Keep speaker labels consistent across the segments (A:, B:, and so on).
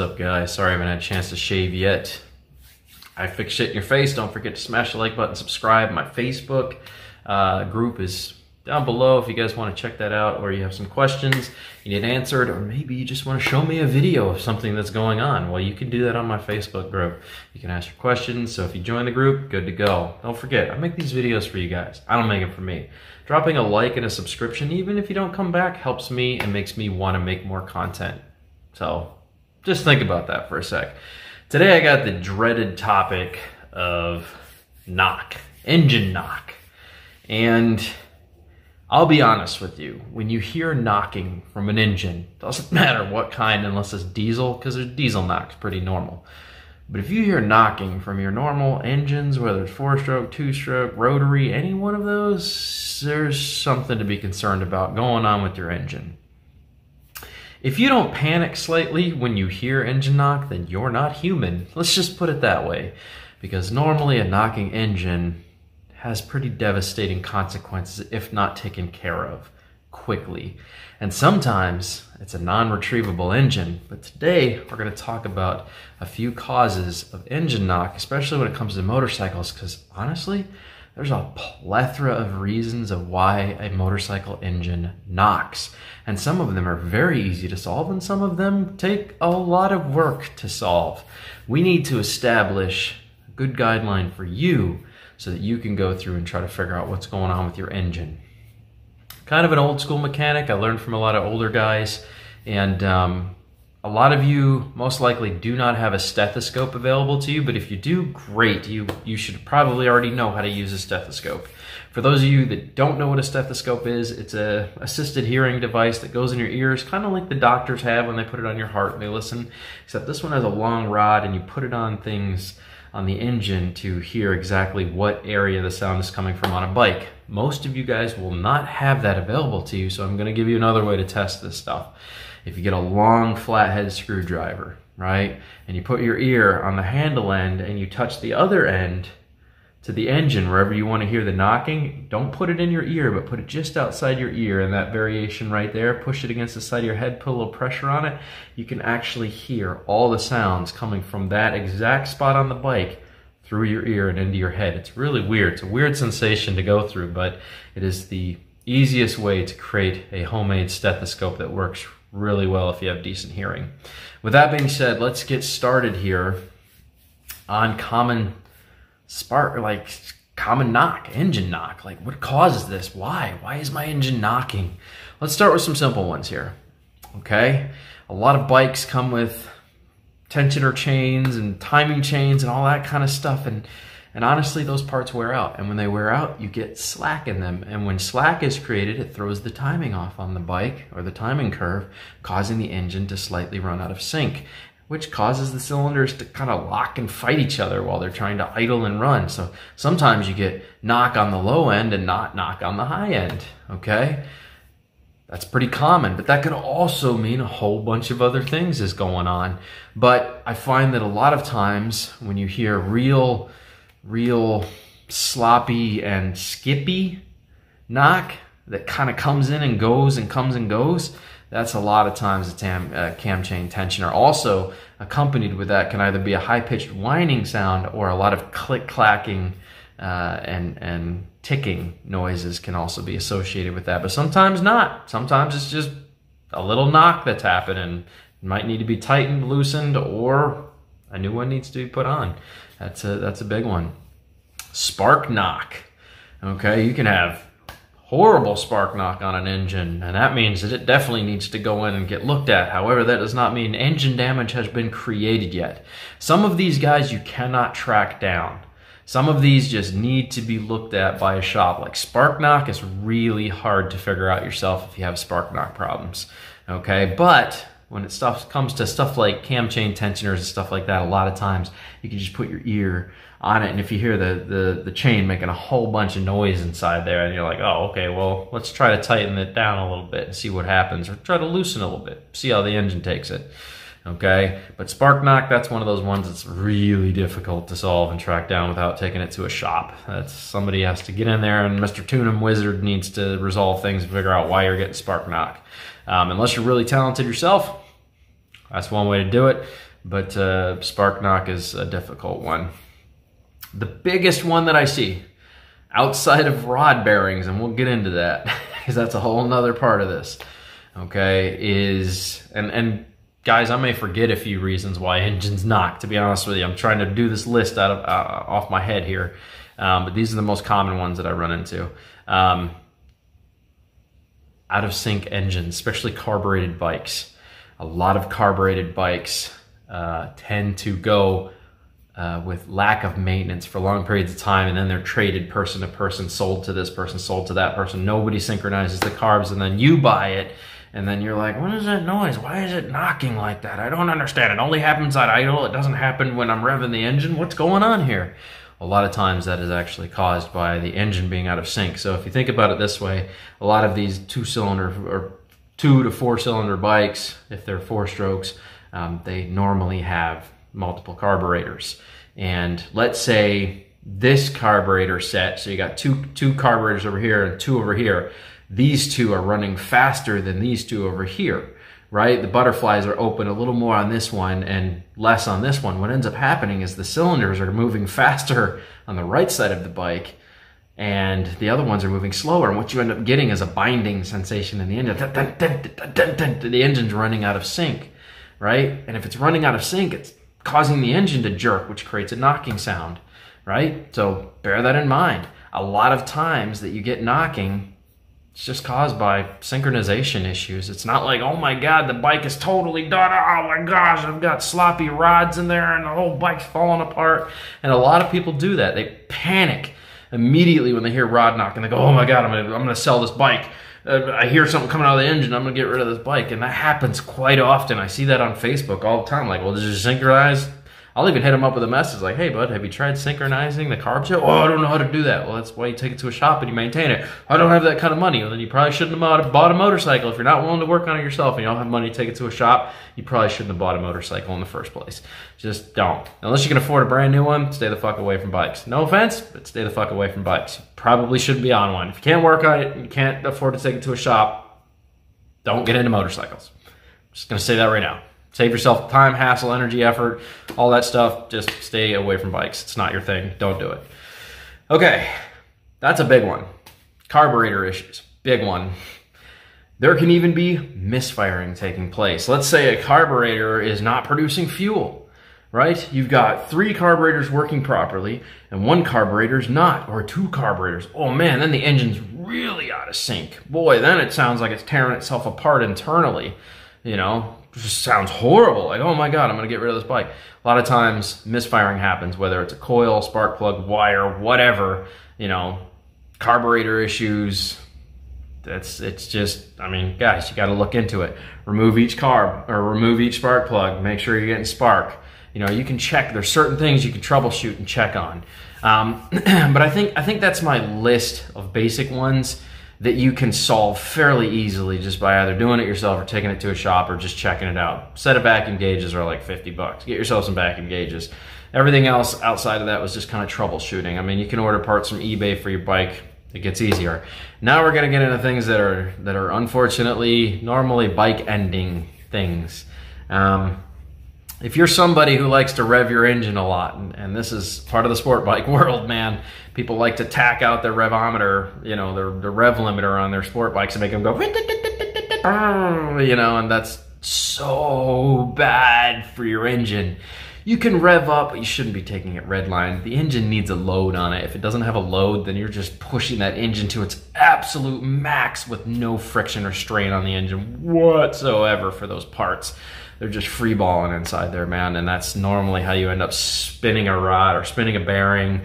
A: up, guys? Sorry I haven't had a chance to shave yet. I fix shit in your face. Don't forget to smash the like button, subscribe. My Facebook uh, group is down below if you guys want to check that out or you have some questions you need answered or maybe you just want to show me a video of something that's going on well you can do that on my facebook group you can ask your questions so if you join the group good to go don't forget i make these videos for you guys i don't make them for me dropping a like and a subscription even if you don't come back helps me and makes me want to make more content so just think about that for a sec today i got the dreaded topic of knock engine knock and I'll be honest with you, when you hear knocking from an engine, doesn't matter what kind unless it's diesel, because there's diesel knocks pretty normal. But if you hear knocking from your normal engines, whether it's four stroke, two stroke, rotary, any one of those, there's something to be concerned about going on with your engine. If you don't panic slightly when you hear engine knock, then you're not human. Let's just put it that way. Because normally a knocking engine has pretty devastating consequences if not taken care of quickly. And sometimes it's a non retrievable engine. But today we're going to talk about a few causes of engine knock, especially when it comes to motorcycles, because honestly, there's a plethora of reasons of why a motorcycle engine knocks. And some of them are very easy to solve, and some of them take a lot of work to solve. We need to establish a good guideline for you so that you can go through and try to figure out what's going on with your engine. Kind of an old school mechanic. I learned from a lot of older guys, and um, a lot of you most likely do not have a stethoscope available to you, but if you do, great. You, you should probably already know how to use a stethoscope. For those of you that don't know what a stethoscope is, it's a assisted hearing device that goes in your ears, kind of like the doctors have when they put it on your heart and they listen, except this one has a long rod and you put it on things on the engine to hear exactly what area the sound is coming from on a bike. Most of you guys will not have that available to you, so I'm gonna give you another way to test this stuff. If you get a long flathead screwdriver, right, and you put your ear on the handle end and you touch the other end, to the engine wherever you want to hear the knocking don't put it in your ear but put it just outside your ear and that variation right there push it against the side of your head put a little pressure on it you can actually hear all the sounds coming from that exact spot on the bike through your ear and into your head. It's really weird. It's a weird sensation to go through but it is the easiest way to create a homemade stethoscope that works really well if you have decent hearing with that being said let's get started here on common spark like common knock, engine knock. Like what causes this? Why? Why is my engine knocking? Let's start with some simple ones here. Okay? A lot of bikes come with tensioner chains and timing chains and all that kind of stuff and and honestly those parts wear out and when they wear out you get slack in them and when slack is created it throws the timing off on the bike or the timing curve causing the engine to slightly run out of sync which causes the cylinders to kind of lock and fight each other while they're trying to idle and run. So sometimes you get knock on the low end and not knock on the high end, okay? That's pretty common, but that could also mean a whole bunch of other things is going on. But I find that a lot of times when you hear real, real sloppy and skippy knock that kind of comes in and goes and comes and goes, that's a lot of times a tam, uh, cam chain tensioner. Also, accompanied with that can either be a high pitched whining sound or a lot of click clacking uh, and and ticking noises can also be associated with that. But sometimes not. Sometimes it's just a little knock that's happening. It might need to be tightened, loosened, or a new one needs to be put on. That's a that's a big one. Spark knock. Okay, you can have horrible spark knock on an engine, and that means that it definitely needs to go in and get looked at. However, that does not mean engine damage has been created yet. Some of these guys you cannot track down. Some of these just need to be looked at by a shop. Like spark knock is really hard to figure out yourself if you have spark knock problems. Okay, but when it stuff comes to stuff like cam chain tensioners and stuff like that, a lot of times you can just put your ear on it, and if you hear the, the, the chain making a whole bunch of noise inside there, and you're like, oh, okay, well, let's try to tighten it down a little bit and see what happens, or try to loosen a little bit, see how the engine takes it. Okay, but spark knock, that's one of those ones that's really difficult to solve and track down without taking it to a shop. That's somebody has to get in there, and Mr. Tunum Wizard needs to resolve things and figure out why you're getting spark knock. Um, unless you're really talented yourself, That's one way to do it, but uh, spark knock is a difficult one. The biggest one that I see outside of rod bearings, and we'll get into that because that's a whole nother part of this, okay, is, and, and guys, I may forget a few reasons why engines knock, to be honest with you. I'm trying to do this list out of, uh, off my head here, um, but these are the most common ones that I run into. Um, out of sync engines, especially carbureted bikes. A lot of carbureted bikes uh, tend to go uh, with lack of maintenance for long periods of time, and then they're traded person to person, sold to this person, sold to that person. Nobody synchronizes the carbs, and then you buy it, and then you're like, "What is that noise? Why is it knocking like that? I don't understand. It only happens at idle. It doesn't happen when I'm revving the engine. What's going on here?" A lot of times that is actually caused by the engine being out of sync. So if you think about it this way, a lot of these two-cylinder or two to four-cylinder bikes, if they're four strokes, um, they normally have multiple carburetors. And let's say this carburetor set, so you got two, two carburetors over here and two over here. These two are running faster than these two over here, right? The butterflies are open a little more on this one and less on this one. What ends up happening is the cylinders are moving faster on the right side of the bike and the other ones are moving slower. And what you end up getting is a binding sensation in the engine. The engine's running out of sync, right? And if it's running out of sync, it's causing the engine to jerk, which creates a knocking sound, right? So bear that in mind. A lot of times that you get knocking, it's just caused by synchronization issues. It's not like, oh my God, the bike is totally done. Oh my gosh, I've got sloppy rods in there and the whole bike's falling apart. And a lot of people do that. They panic immediately when they hear rod knocking. They go, oh my God, I'm gonna, I'm gonna sell this bike uh, I hear something coming out of the engine, I'm gonna get rid of this bike. And that happens quite often. I see that on Facebook all the time. Like, well, did you synchronize? I'll even hit them up with a message like, hey, bud, have you tried synchronizing the carb yet? Oh, I don't know how to do that. Well, that's why you take it to a shop and you maintain it. I don't have that kind of money. Well, then you probably shouldn't have bought a motorcycle. If you're not willing to work on it yourself and you don't have money to take it to a shop, you probably shouldn't have bought a motorcycle in the first place. Just don't. Unless you can afford a brand new one, stay the fuck away from bikes. No offense, but stay the fuck away from bikes. You probably shouldn't be on one. If you can't work on it, and you can't afford to take it to a shop, don't get into motorcycles. I'm just gonna say that right now. Save yourself time, hassle, energy, effort, all that stuff. Just stay away from bikes. It's not your thing. Don't do it. Okay, that's a big one. Carburetor issues, big one. There can even be misfiring taking place. Let's say a carburetor is not producing fuel, right? You've got three carburetors working properly and one carburetor's not, or two carburetors. Oh man, then the engine's really out of sync. Boy, then it sounds like it's tearing itself apart internally, you know? Just sounds horrible. Like, oh my God, I'm going to get rid of this bike. A lot of times misfiring happens, whether it's a coil, spark plug, wire, whatever, you know, carburetor issues. That's, it's just, I mean, guys, you got to look into it. Remove each carb or remove each spark plug. Make sure you're getting spark. You know, you can check, there's certain things you can troubleshoot and check on. Um, but I think, I think that's my list of basic ones that you can solve fairly easily just by either doing it yourself or taking it to a shop or just checking it out. Set of vacuum gauges are like 50 bucks. Get yourself some vacuum gauges. Everything else outside of that was just kind of troubleshooting. I mean, you can order parts from eBay for your bike. It gets easier. Now we're gonna get into things that are that are unfortunately normally bike ending things. Um, if you're somebody who likes to rev your engine a lot, and, and, this is part of the sport bike world, man, people like to tack out their revometer, you know, their, their rev limiter on their sport bikes and make them go, you know, and that's so bad for your engine. You can rev up, but you shouldn't be taking it redline. The engine needs a load on it. If it doesn't have a load, then you're just pushing that engine to its absolute max with no friction or strain on the engine whatsoever for those parts they're just free balling inside there, man. And that's normally how you end up spinning a rod or spinning a bearing,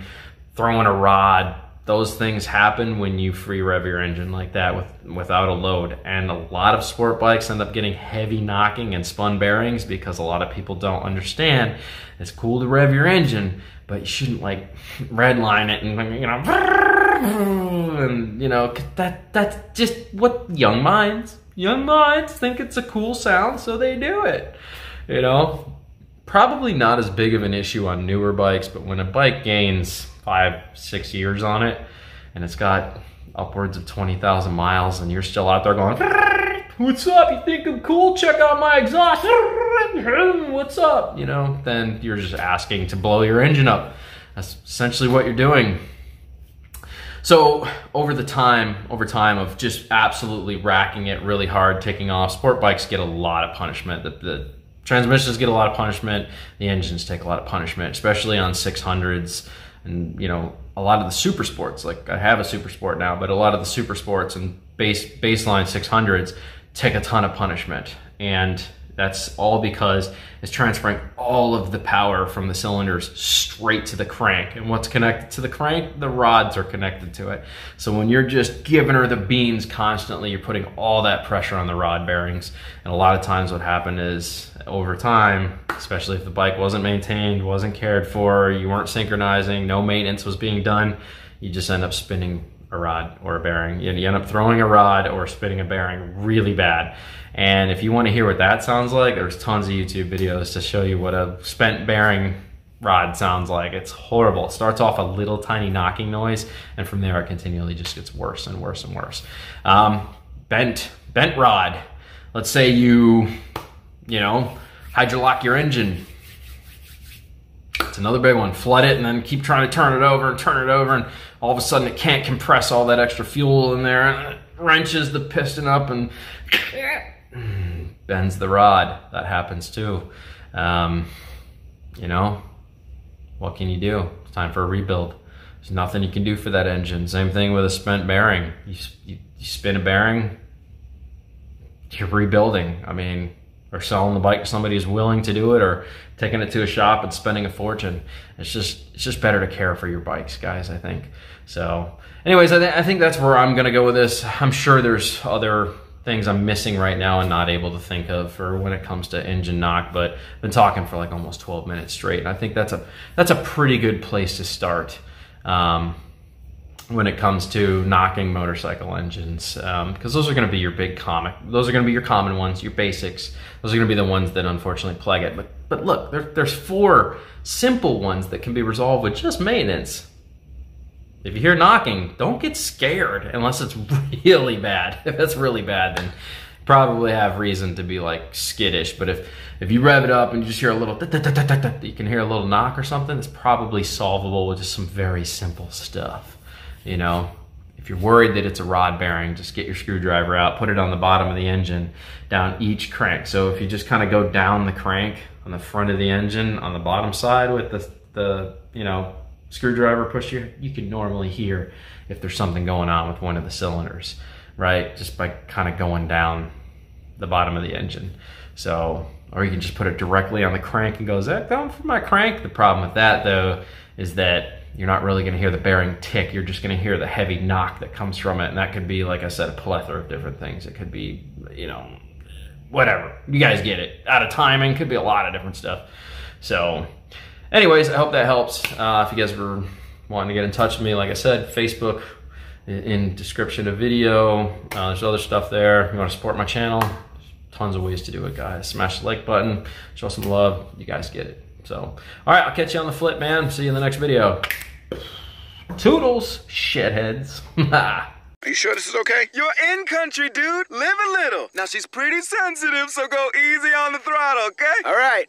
A: throwing a rod. Those things happen when you free rev your engine like that with without a load. And a lot of sport bikes end up getting heavy knocking and spun bearings because a lot of people don't understand. It's cool to rev your engine, but you shouldn't like redline it and you know and you know that that's just what young minds young minds think it's a cool sound, so they do it. You know, probably not as big of an issue on newer bikes, but when a bike gains five, six years on it, and it's got upwards of 20,000 miles, and you're still out there going, what's up, you think I'm cool? Check out my exhaust. What's up? You know, then you're just asking to blow your engine up. That's essentially what you're doing. So over the time, over time of just absolutely racking it really hard, taking off, sport bikes get a lot of punishment. The, the transmissions get a lot of punishment. The engines take a lot of punishment, especially on 600s and you know a lot of the super sports. Like I have a super sport now, but a lot of the super sports and base baseline 600s take a ton of punishment and that's all because it's transferring all of the power from the cylinders straight to the crank. And what's connected to the crank? The rods are connected to it. So when you're just giving her the beans constantly, you're putting all that pressure on the rod bearings. And a lot of times what happened is over time, especially if the bike wasn't maintained, wasn't cared for, you weren't synchronizing, no maintenance was being done, you just end up spinning a rod or a bearing. You end up throwing a rod or spinning a bearing really bad. And if you want to hear what that sounds like, there's tons of YouTube videos to show you what a spent bearing rod sounds like. It's horrible. It starts off a little tiny knocking noise, and from there it continually just gets worse and worse and worse. Um, bent, bent rod. Let's say you, you know, hydrolock your engine. It's another big one. Flood it and then keep trying to turn it over and turn it over, and all of a sudden it can't compress all that extra fuel in there, and it wrenches the piston up and bends the rod. That happens too. Um, you know, what can you do? It's time for a rebuild. There's nothing you can do for that engine. Same thing with a spent bearing. You, you, you spin a bearing, you're rebuilding. I mean, or selling the bike to somebody who's willing to do it or taking it to a shop and spending a fortune. It's just it's just better to care for your bikes, guys, I think. So anyways, I, th I think that's where I'm going to go with this. I'm sure there's other things I'm missing right now and not able to think of for when it comes to engine knock, but I've been talking for like almost 12 minutes straight. And I think that's a, that's a pretty good place to start. Um, when it comes to knocking motorcycle engines, because um, those are going to be your big comic. Those are going to be your common ones, your basics. Those are going to be the ones that unfortunately plague it. But but look, there, there's four simple ones that can be resolved with just maintenance. If you hear knocking, don't get scared unless it's really bad. If it's really bad, then probably have reason to be like skittish. But if if you rev it up and you just hear a little, you can hear a little knock or something, it's probably solvable with just some very simple stuff. You know, if you're worried that it's a rod bearing, just get your screwdriver out, put it on the bottom of the engine, down each crank. So if you just kind of go down the crank on the front of the engine on the bottom side with the, the you know, screwdriver push, you, you can normally hear if there's something going on with one of the cylinders, right? Just by kind of going down the bottom of the engine. So, or you can just put it directly on the crank and go, is that going for my crank? The problem with that though, is that you're not really gonna hear the bearing tick. You're just gonna hear the heavy knock that comes from it. And that could be, like I said, a plethora of different things. It could be, you know, whatever. You guys get it. Out of timing, could be a lot of different stuff. So, anyways, I hope that helps. Uh, if you guys were wanting to get in touch with me, like I said, Facebook in description of video. Uh, there's other stuff there. If you want to support my channel, tons of ways to do it, guys. Smash the like button, show some love. You guys get it. So, all right, I'll catch you on the flip, man. See you in the next video. Toodles, shitheads.
B: Are you sure this is okay? You're in country, dude. Live a little. Now, she's pretty sensitive, so go easy on the throttle, okay? All right.